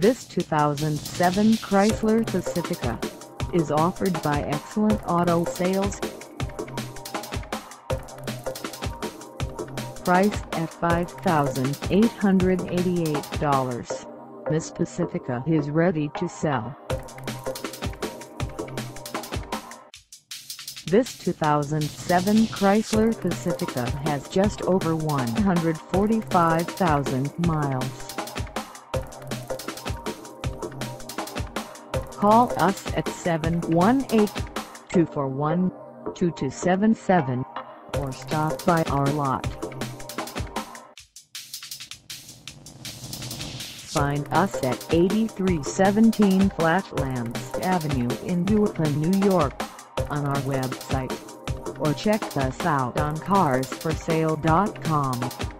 This 2007 Chrysler Pacifica is offered by Excellent Auto Sales. Priced at $5,888, this Pacifica is ready to sell. This 2007 Chrysler Pacifica has just over 145,000 miles. Call us at 718-241-2277 or stop by our lot. Find us at 8317 Flatlands Avenue in Brooklyn, New York on our website or check us out on carsforsale.com.